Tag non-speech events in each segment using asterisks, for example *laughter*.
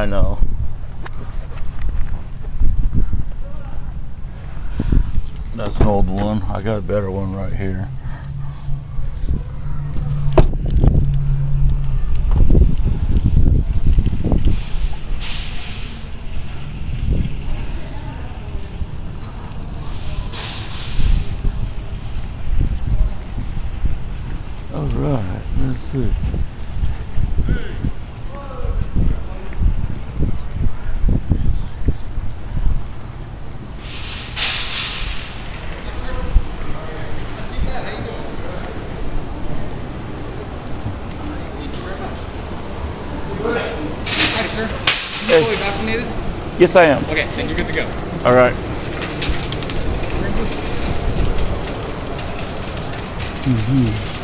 I know. That's an old one. I got a better one right here. All right, let's see. Hi, sir. You Hey. fully vaccinated? Yes, I am. Okay, then you're good to go. All right. All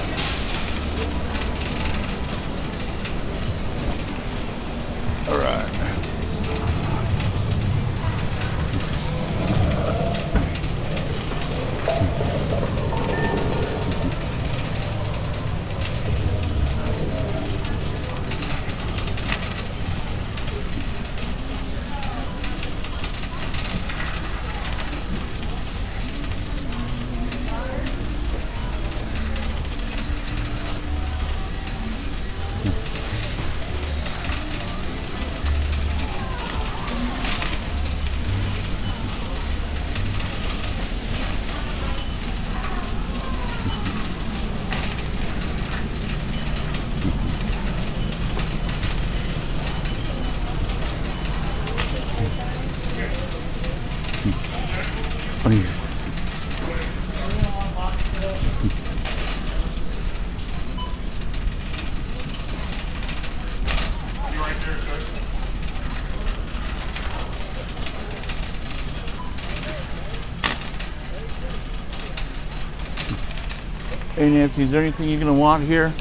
Hey Nancy, is there anything you're gonna want here?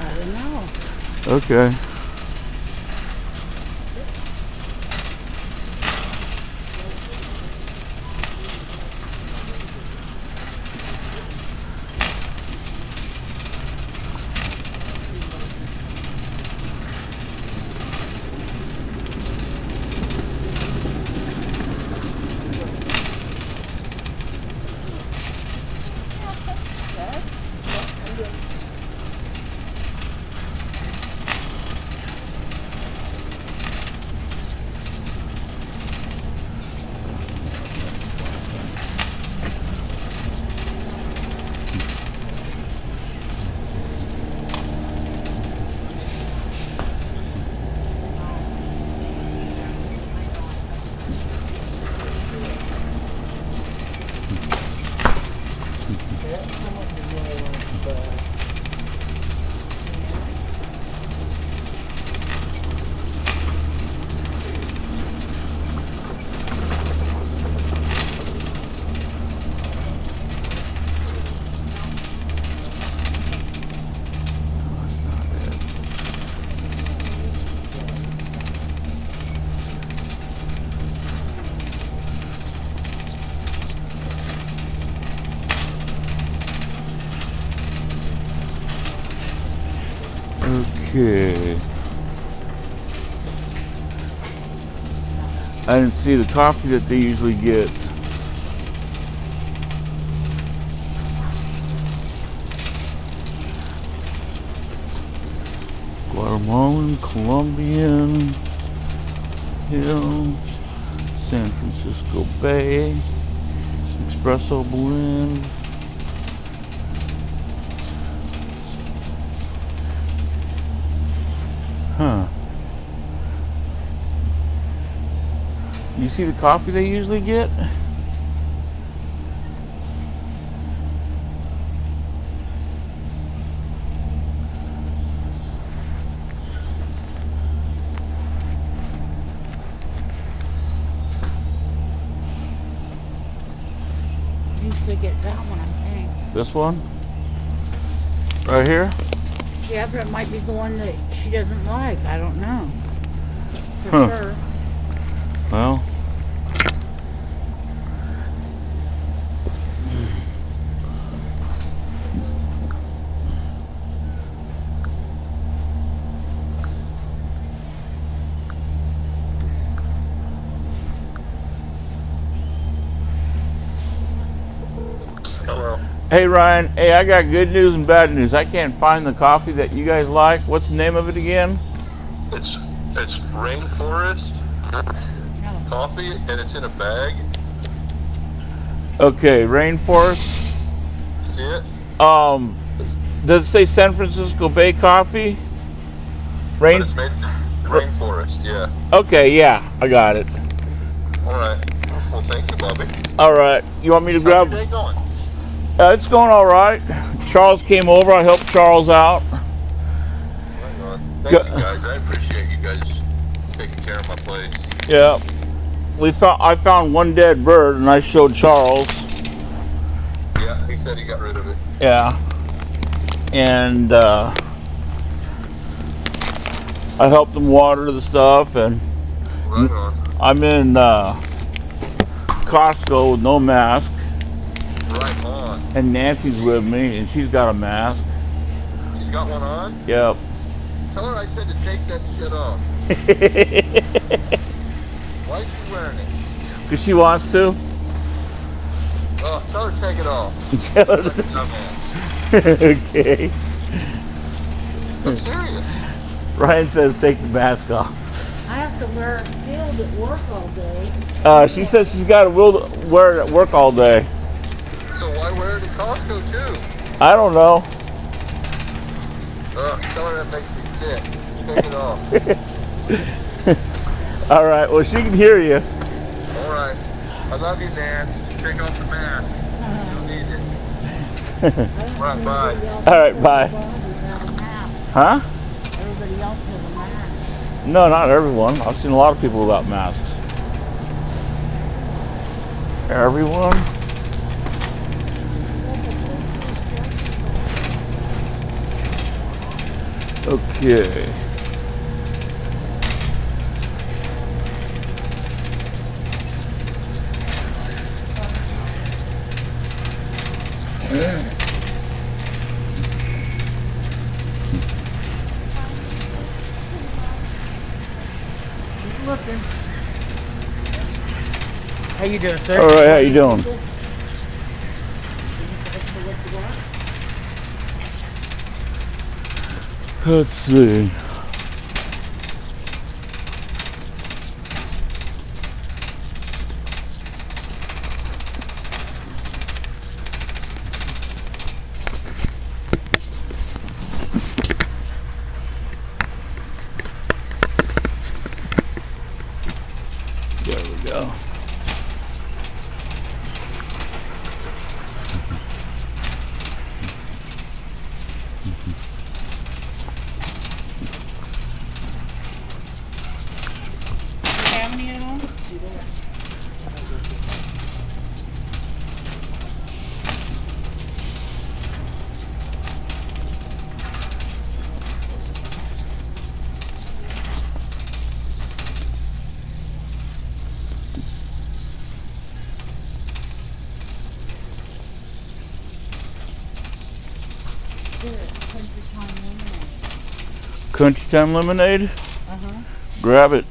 I don't know. Okay. Okay. I didn't see the coffee that they usually get. Guatemalan, Colombian, Hill, San Francisco Bay, Espresso Blend. See the coffee they usually get? Usually get that one, I think. This one? Right here? Yeah, but it might be the one that she doesn't like. I don't know. for Huh. sure. Well. Hey Ryan, hey, I got good news and bad news. I can't find the coffee that you guys like. What's the name of it again? It's it's rainforest coffee and it's in a bag. Okay, Rainforest. See it? Um, does it say San Francisco Bay Coffee? Rain. Made rainforest. Yeah. Okay, yeah, I got it. All right. Well, thank you, Bobby. All right, you want me to How's grab? your day going? Uh, it's going all right. Charles came over. I helped Charles out. Right on. Thank Go- you guys. I appreciate you guys taking care of my place. Yeah, we found. I found one dead bird, and I showed Charles. Yeah, he said he got rid of it. Yeah, and uh, I helped him water the stuff, and Right on. I'm in uh, Costco with no mask. And Nancy's with me, and she's got a mask. She's got one on. Yep. Tell her I said to take that shit off. *laughs* Why is she wearing it? Because she wants to. Oh, tell her to take it off. *laughs* Dumbass. okay. I'm serious. Ryan says take the mask off. I have to wear a shield at work all day. Uh, she says she's got to wear it at work all day. So why at Costco too? I don't know. Ugh, tell her that makes me sick. Take it *laughs* off. All right. Well, she can hear you. All right. I love you, Nance. Take off the mask. You'll need it. *laughs* All right, bye. All right. Bye. Huh? Everybody else has a mask. No, not everyone. I've seen a lot of people without masks. Everyone? Okay. How you doing, sir? All right. How you doing? Let's see. Country Time Lemonade? Uh-huh. Grab it.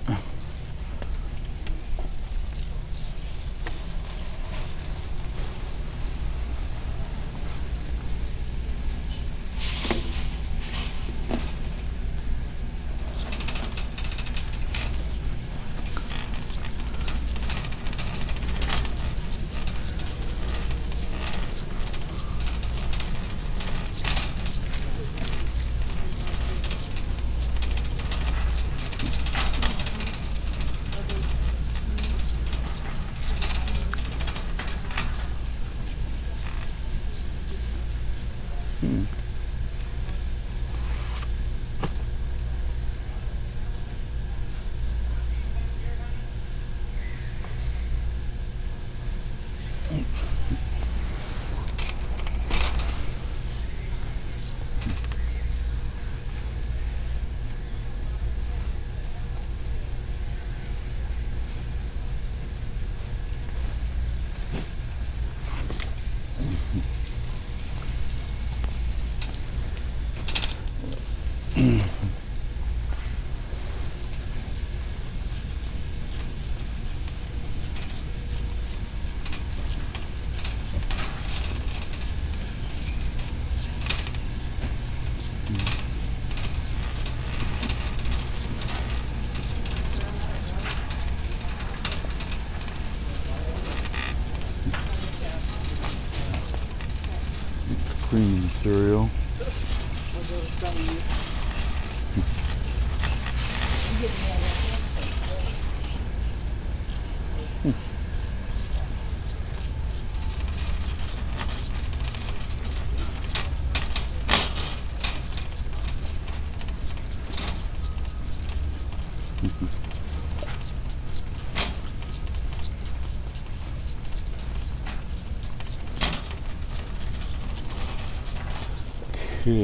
cereal. *laughs*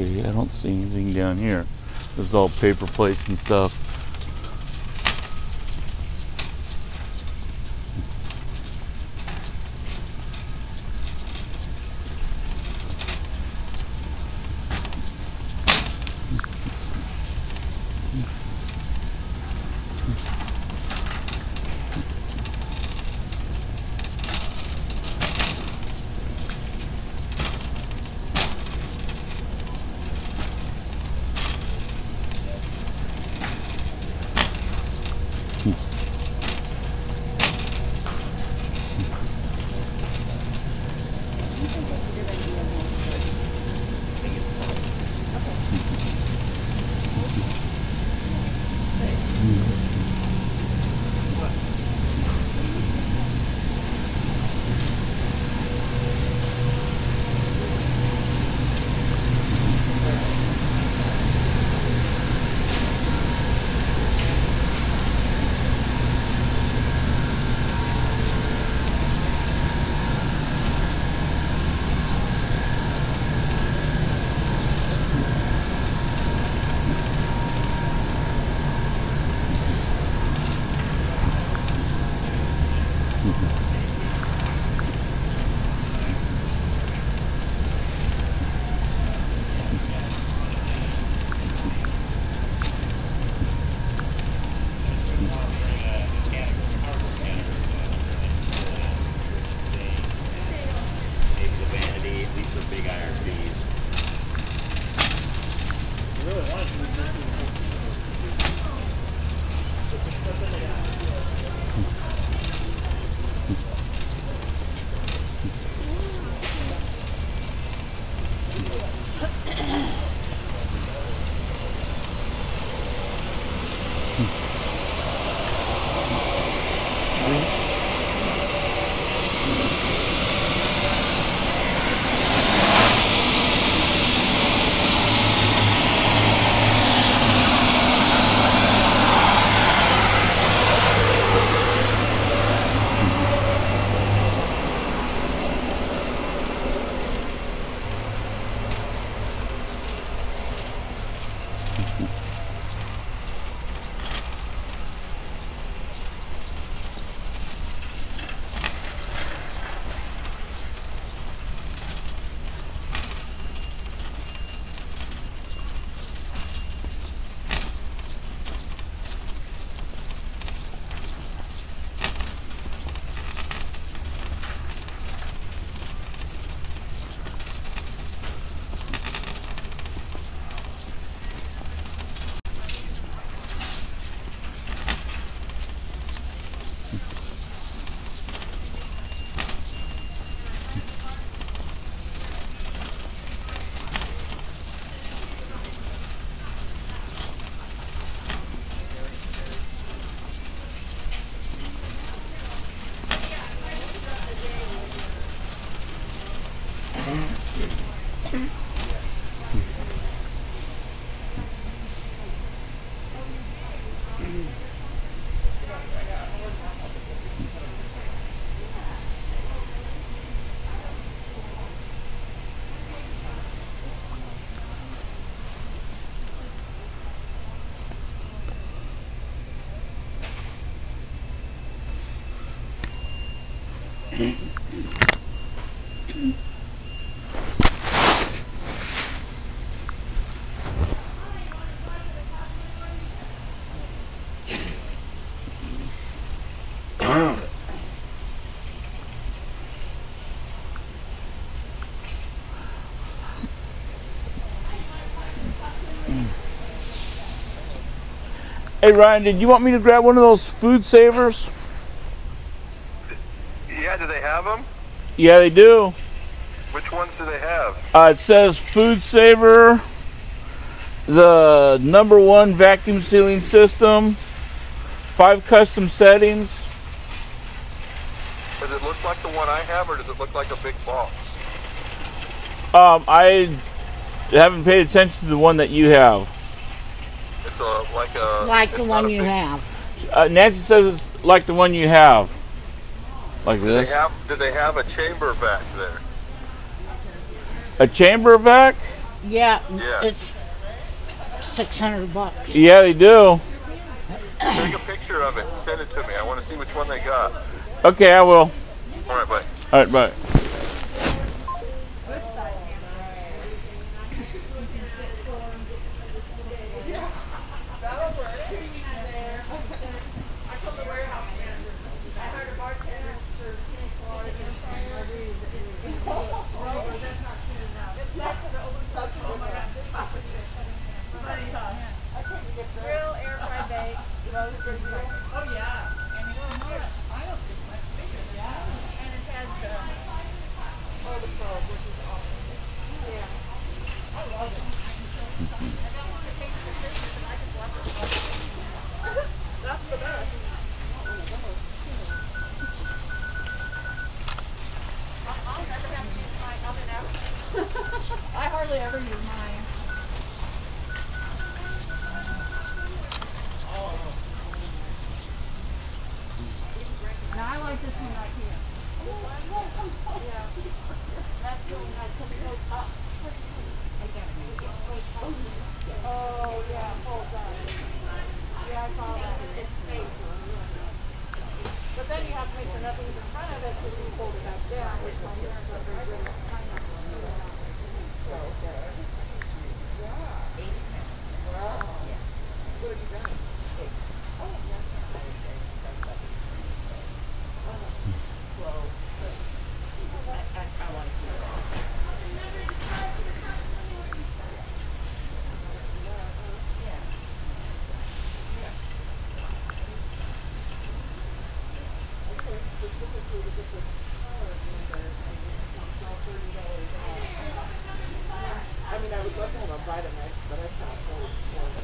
I don't see anything down here. This is all paper plates and stuff. Hey Ryan, did you want me to grab one of those food savers? Yeah, do they have them? Yeah, they do. Which ones do they have? Uh, it says food saver, the number one vacuum sealing system, five custom settings. Does it look like the one I have, or does it look like a big box? Um, I haven't paid attention to the one that you have. It's a like a Like the one you big- have. Uh, Nancy says it's like the one you have. Like Do they this. have? Do they have a chamber back there? A chamber vac? Yeah, Yeah. it's six hundred bucks. Yeah, they do. Take a picture of it. and Send it to me. I want to see which one they got. Okay, I will. All right, bye. All right, bye. I mean, I would love to have a Vitamix, but I can't afford one.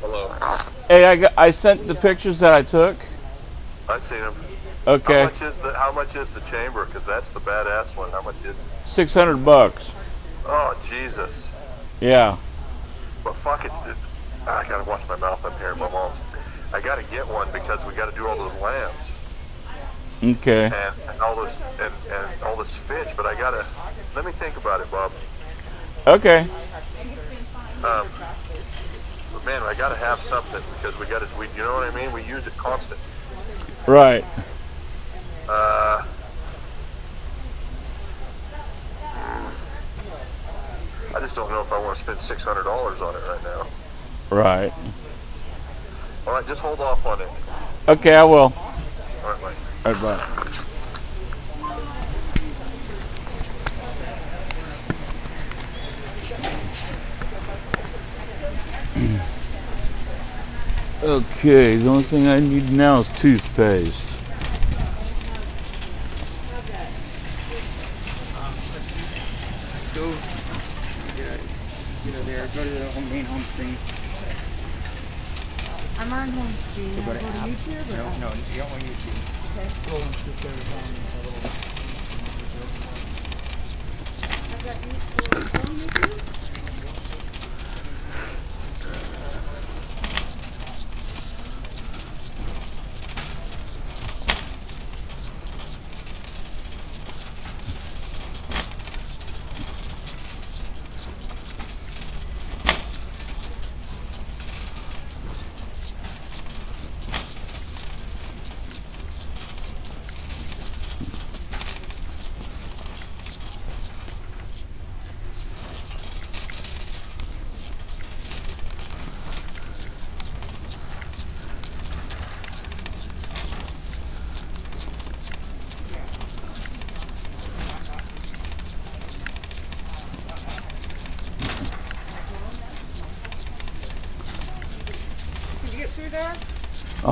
Hello. Hey, I, got, I sent the pictures that I took. I've seen them. Okay, How much is the How much is the chamber? Because that's the badass one. How much is? it? six hundred bucks. Oh Jesus. Yeah. But fuck it's. It, I gotta watch my mouth. I'm hearing my mom's. I gotta get one because we gotta do all those lambs Okay. and, and all this and, and all this fish. But I gotta. Let me think about it, Bob. Okay. Um, man, I gotta have something because we gotta. We, you know what I mean? We use it constant. Right. Uh, I just don't know if I want to spend six hundred dollars on it right now. Right. All right, just hold off on it. Okay, I will. All right, Mike. All right, bye. Okay, the only thing I need now is toothpaste. Go, you know, there go to the main home screen. I'm on home screen. So I go go to to. YouTube or No, app? no, you don't want YouTube. I've got YouTube. On YouTube?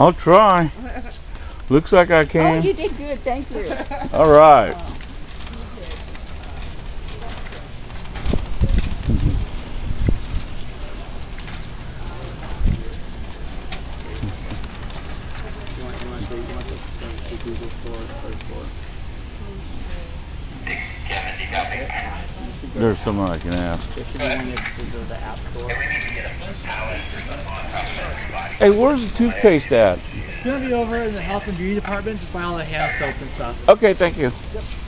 I'll try. Looks like I can. Oh, can. you did good. Thank you. All right. You want, you want to, you want to go to Google Store, Play Store. There's someone I can ask. There should be one that will go to the App Store. Hey, where's the toothpaste at? It's gonna be over in the health and beauty department, just buy all the hand soap and stuff. Okay, thank you. Hello.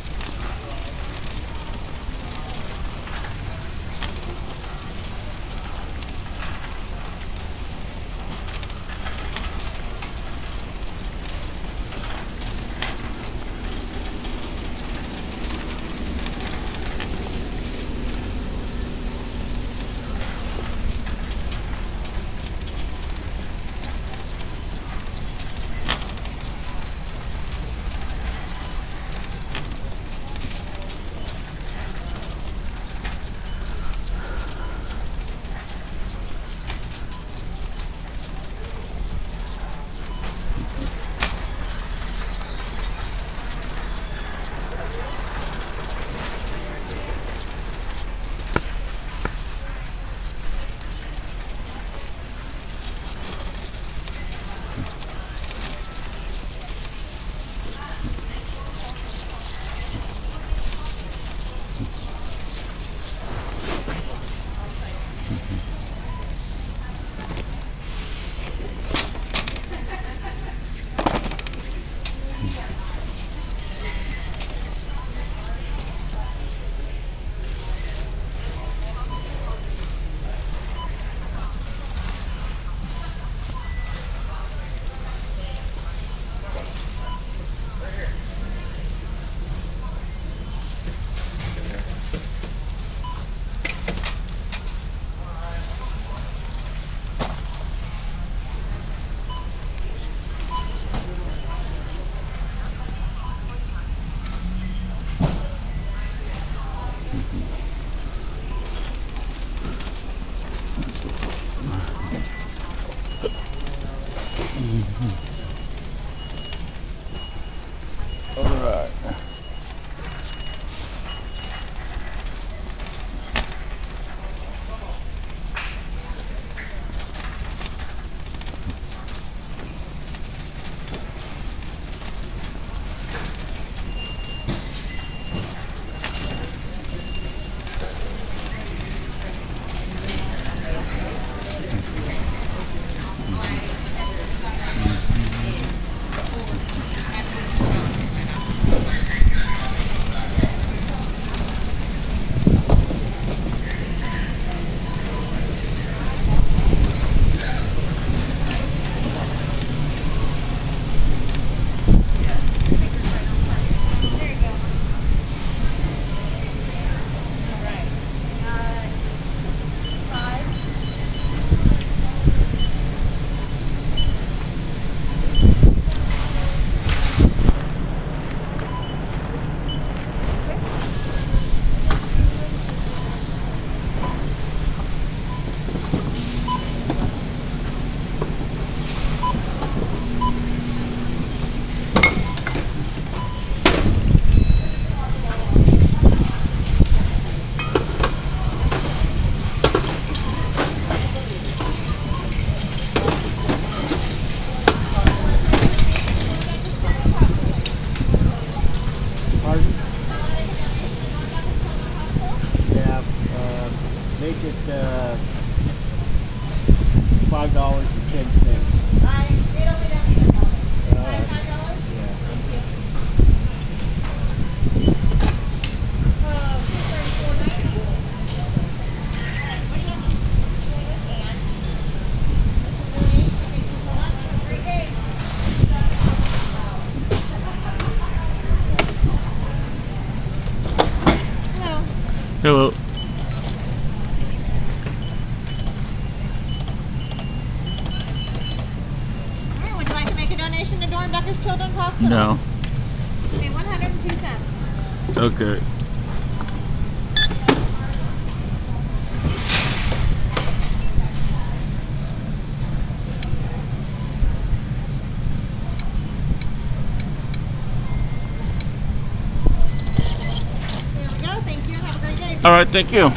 All right. Thank you. And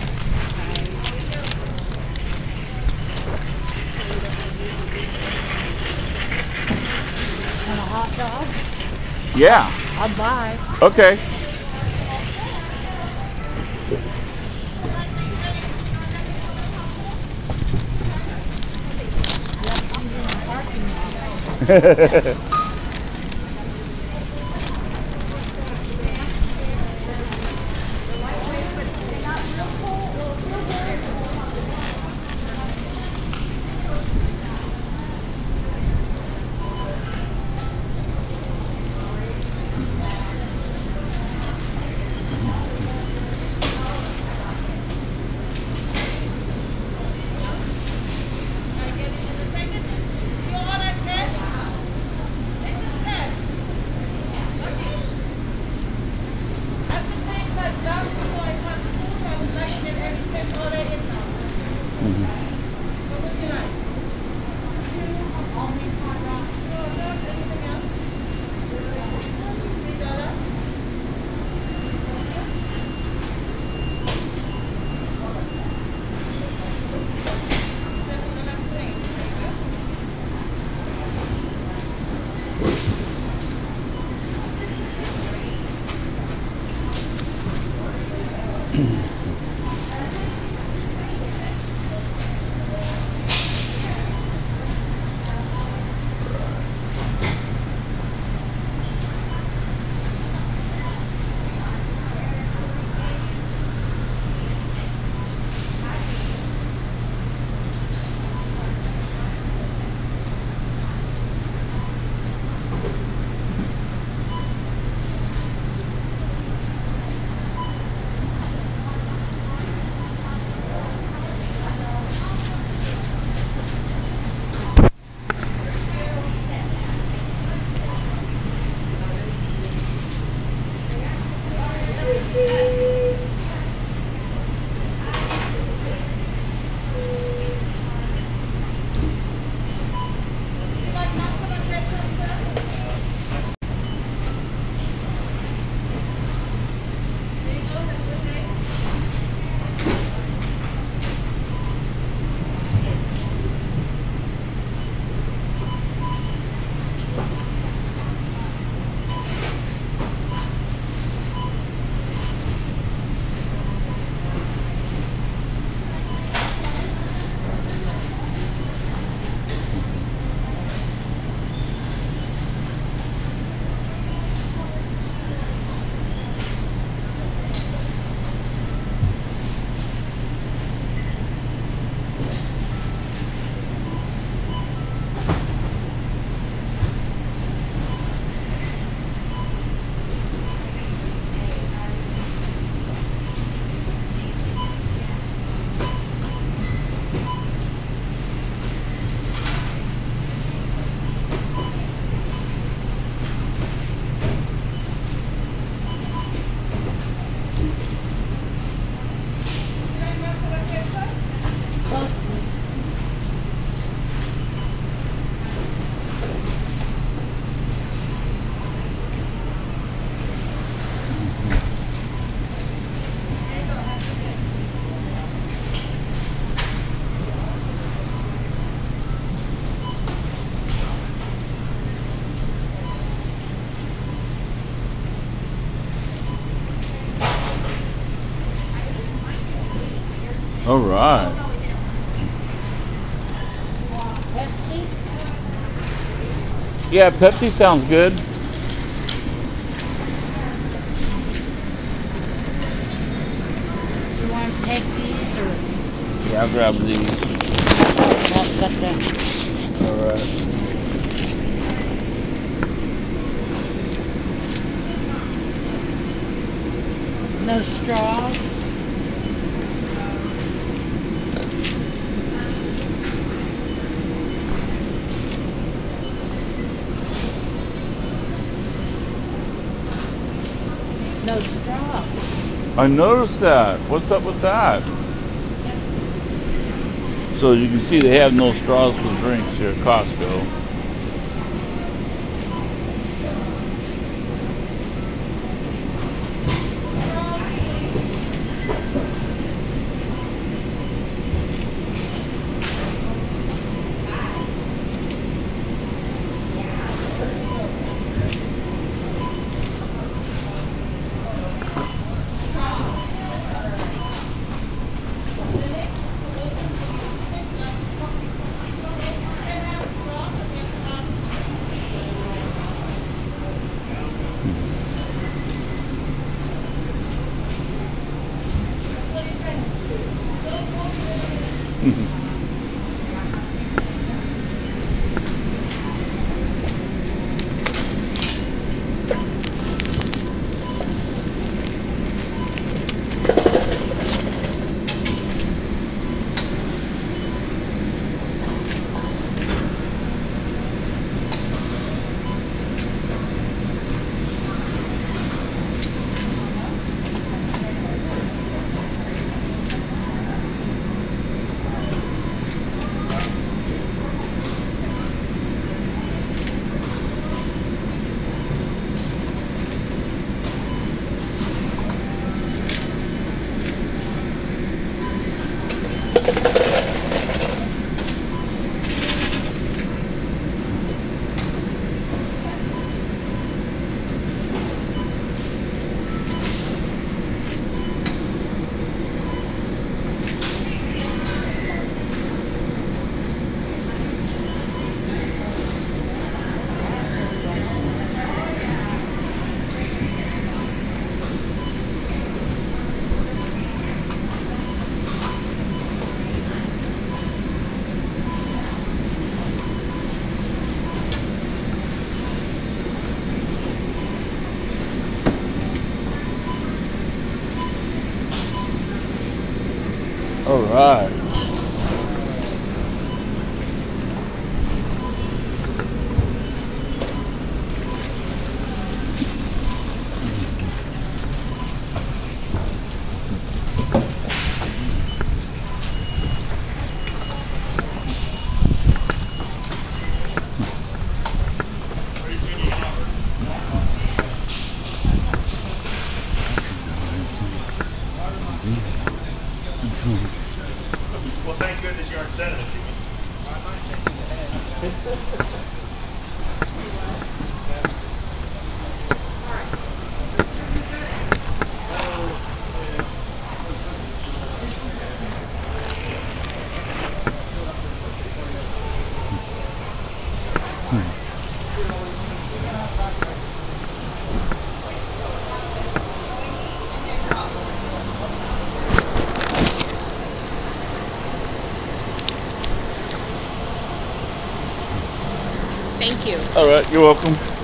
a hot dog. Yeah. I'd buy. Okay. *laughs* All right. Yeah, Pepsi sounds good. You want to take these or Yeah, I'll grab these. All right. no straws? no straw. I noticed that. What's up with that? So you can see they have no straws for drinks here at Costco. Thank you. All right. You're welcome.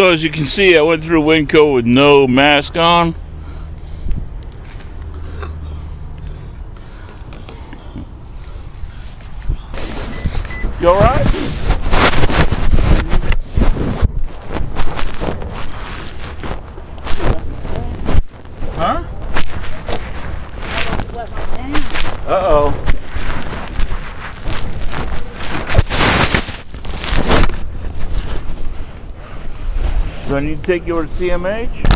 So as you can see, I went through Winco with no mask on. You all right? Huh? Uh oh. Do I need to take you over to CMH?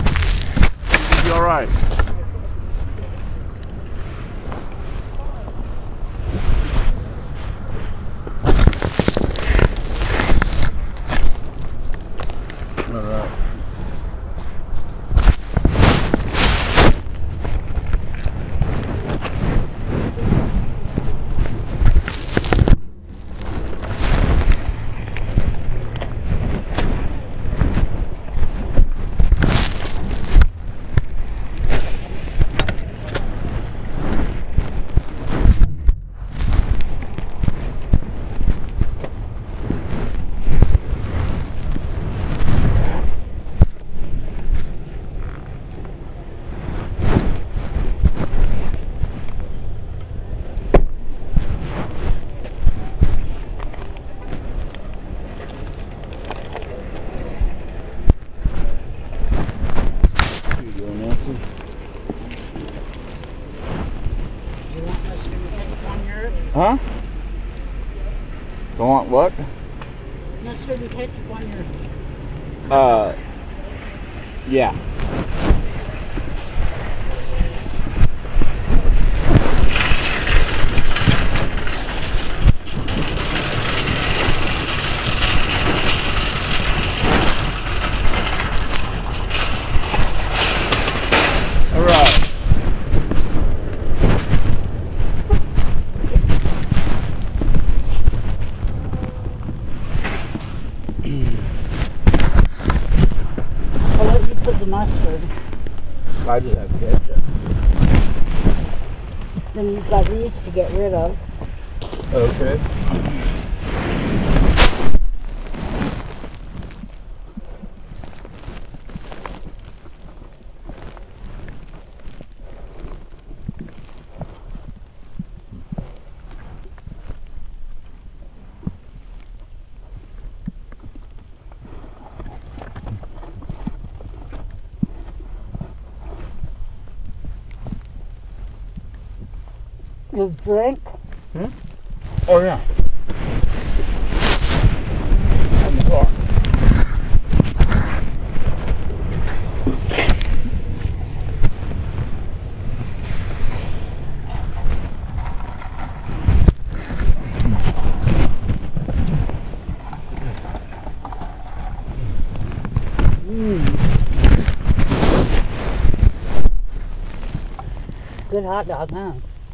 Hot dog, huh?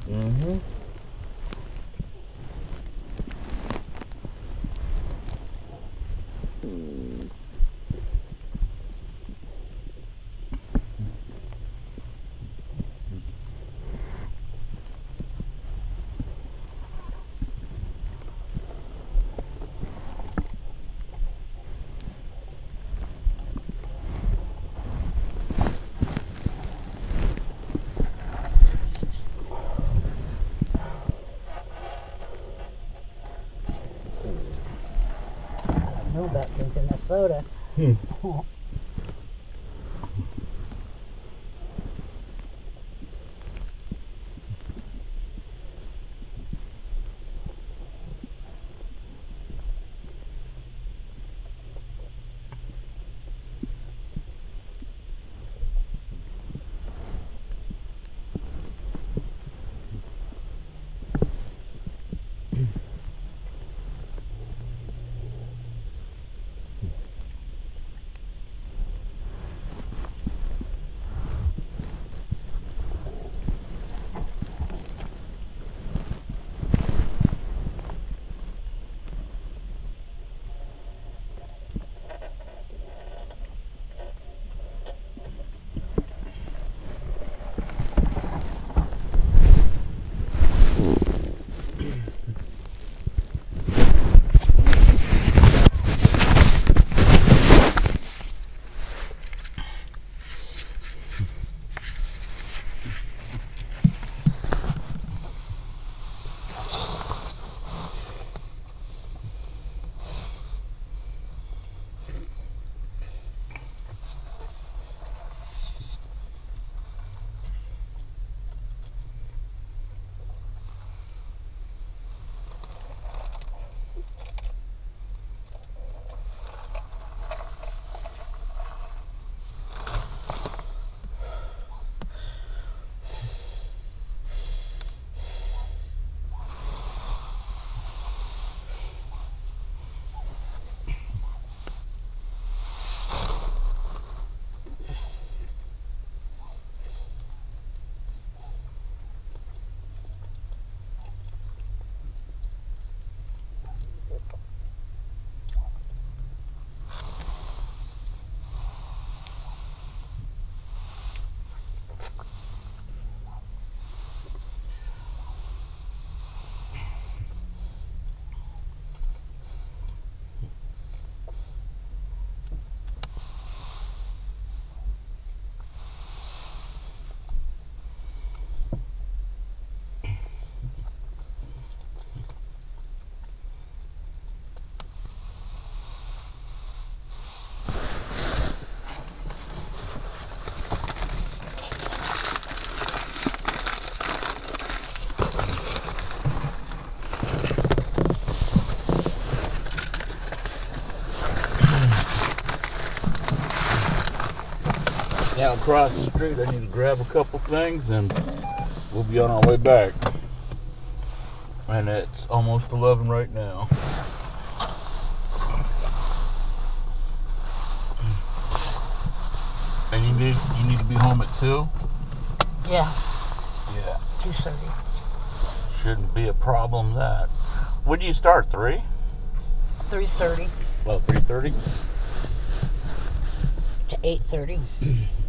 Mm-hmm. Now across the street, I need to grab a couple things and we'll be on our way back. And it's almost 11 right now. And you need you need to be home at 2? Yeah. Yeah. 2.30. Shouldn't be a problem that. When do you start, 3? 3.30. Well, 3.30? To 8.30. *clears throat*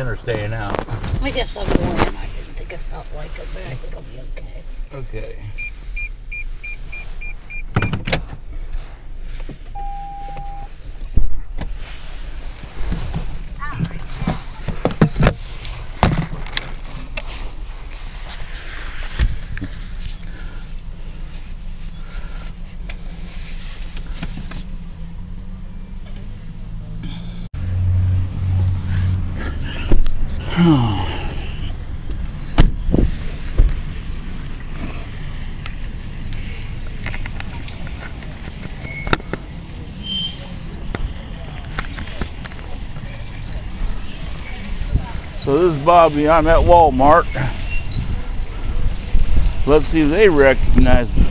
in or staying out? I guess I'm going in. I didn't think it felt like it, but I think I'll be okay. Okay. So this is Bobby. I'm at Walmart. Let's see if they recognize me.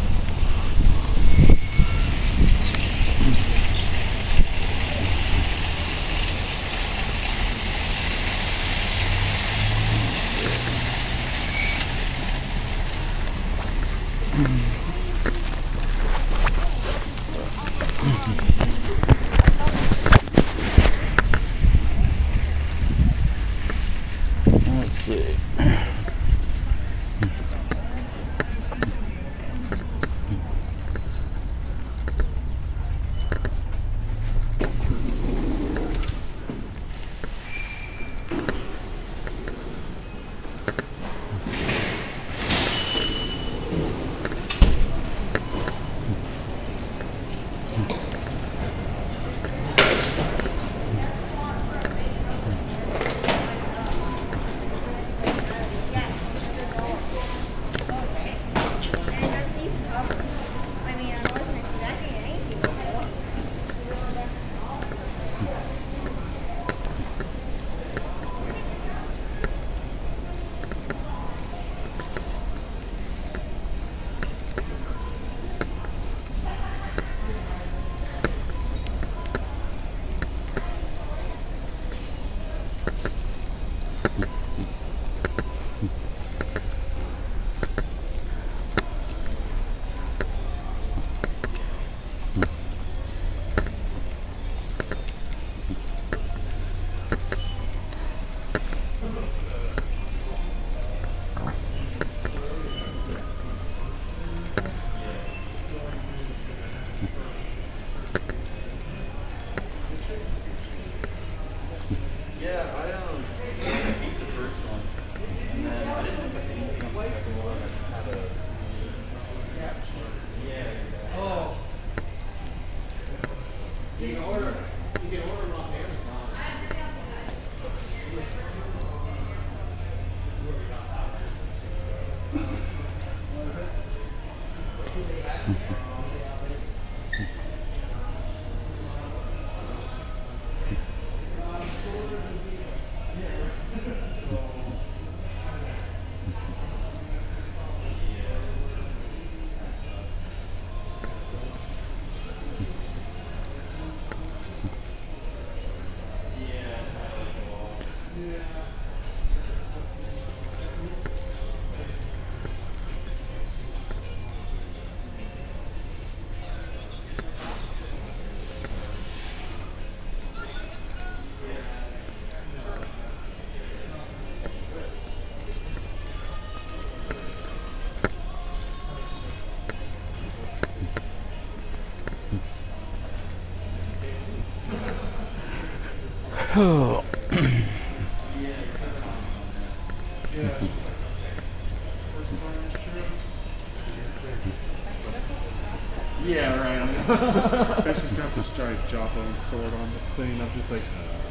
Yeah, right. Bitch has got this giant jawbone sword on this thing. I'm just like,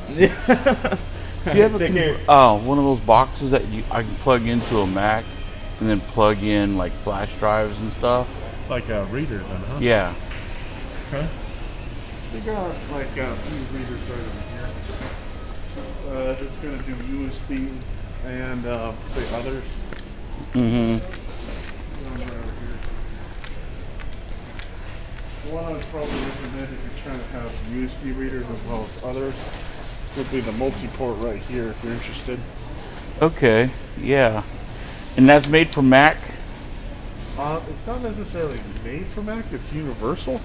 *laughs* Do you have a con- oh, one of those boxes that you I can plug into a Mac and then plug in like flash drives and stuff? like a reader then, huh? Yeah. Okay. We got like a few readers right over here. Uh, it's gonna do USB and uh, say others. Mm-hmm. One right over here. The one I would probably recommend if you're trying to have USB readers as well as others would be the multi-port right here if you're interested. Okay. Yeah. And that's made for Mac. Uh, it's not necessarily made for Mac, it's universal.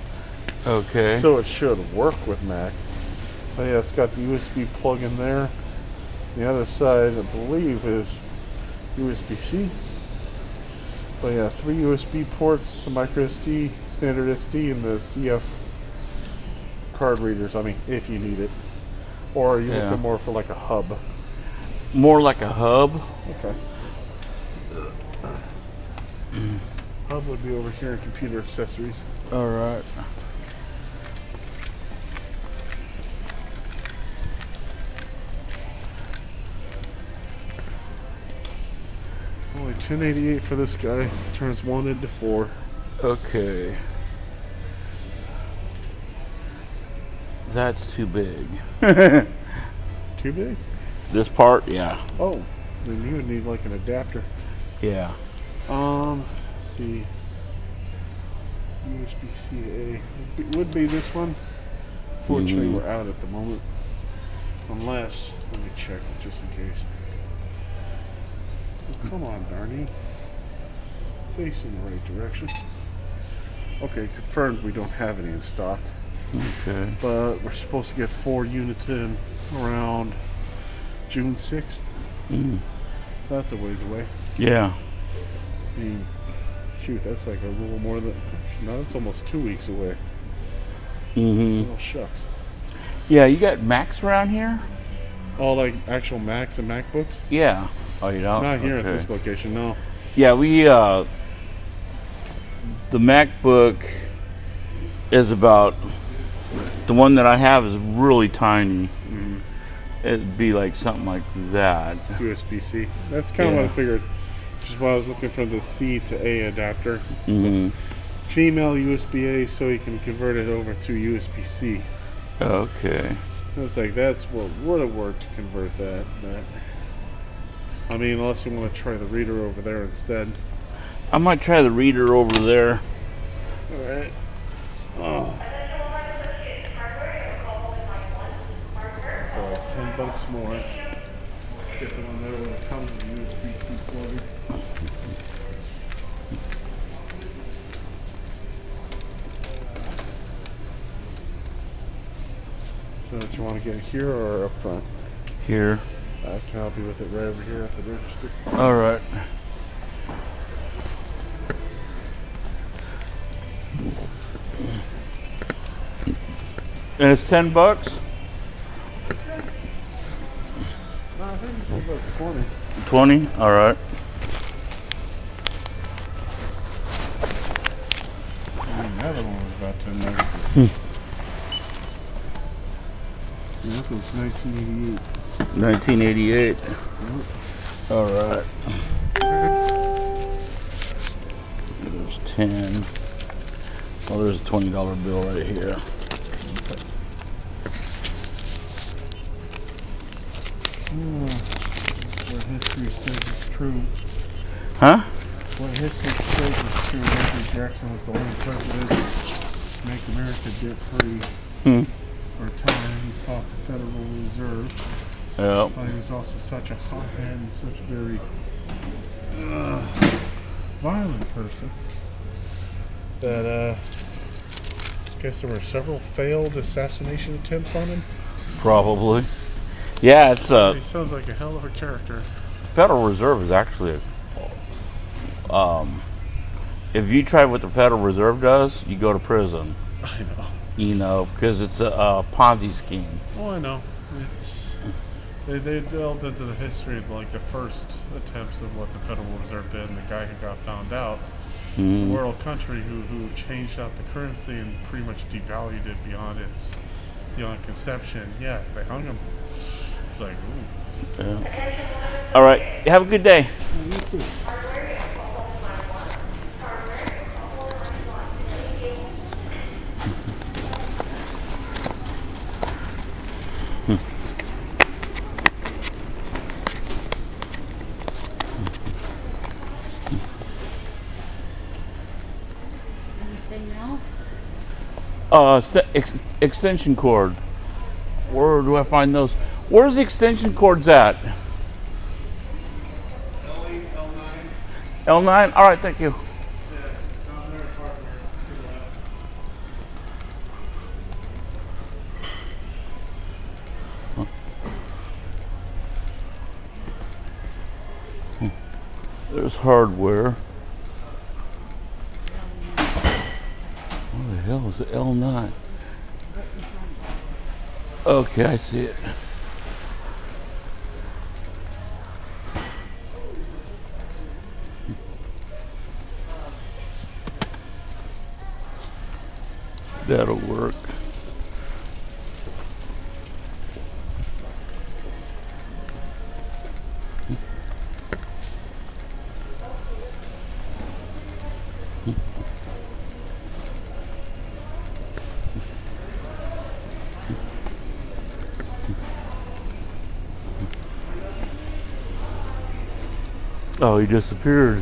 Okay. So it should work with Mac. But yeah, it's got the USB plug in there. The other side, I believe, is USB-C. But yeah, three USB ports, a micro SD, standard SD, and the CF card readers. I mean, if you need it. Or are you Yeah. looking more for like a hub? More like a hub. Okay. hub would be over here in computer accessories. All right. Only 1088 for this guy. Turns one into four. Okay. That's too big. *laughs* Too big? this part, yeah. Oh, then you would need like an adapter. Yeah. Um, let's see. USB-C to A would be, would be this one. Fortunately, Mhm. we're out at the moment. Unless, let me check just in case. Oh, come on, Darnie. Face in the right direction. Okay, confirmed we don't have any in stock. Okay. But we're supposed to get four units in around June 6th. Mm. That's a ways away. Yeah. I mean, shoot, that's like a little more than. No, that's almost two weeks away. Mm-hmm. Oh shucks. Yeah, you got Macs around here? All like actual Macs and MacBooks? Yeah. Oh, you don't? Not here at this location, no. Yeah, we uh the MacBook is about the one that I have is really tiny. Mm-hmm. It'd be like something like that. USB-C. That's kind of what I figured. Which is why I was looking for the C to A adapter. It's the hmm female USB-A, so you can convert it over to USB-C. Okay. It's like that's what would have worked to convert that. But I mean, unless you want to try the reader over there instead. I might try the reader over there. All right. Oh. Uh, more. Get the one there when it comes with USB-C plug. So, do you want to get it here or up front? Here. I can help you with it right over here at the register. All right. And it's ten bucks. I think it's about twenty. Twenty. All right. Mm, The other one was about ten there. That was 1988. 1988. All right. There's 10. Oh, there's a $20 bill right here. What history says is true. Huh? What history says is true. Andrew Jackson was the only president to make America debt free Hmm. for a time. He fought the Federal Reserve. Yep. But he was also such a hothead and such a very uh, violent person that uh, I guess there were several failed assassination attempts on him. Probably. Yeah, it's uh, He sounds like a hell of a character. Federal Reserve is actually a, um, if you try what the Federal Reserve does, you go to prison. I know. You know, because it's a, a Ponzi scheme. Oh, I know. They, they delved into the history of like the first attempts of what the Federal Reserve did, and the guy who got found out, the Mhm. world country who, who changed out the currency and pretty much devalued it beyond its beyond conception. Yeah, they hung him. It's like, ooh. Yeah. All right. Have a good day. Anything else? Uh, st- ex- extension cord. Where do I find those? Where's the extension cords at? L9? All right, thank you. There's hardware. What the hell is the L9? Okay, I see it. That'll work. Oh, he disappeared.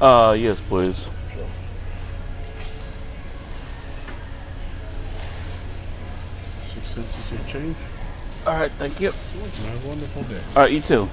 Uh, yes, please. Six cents is your change. All right, thank you. Have a wonderful day. All right, you too.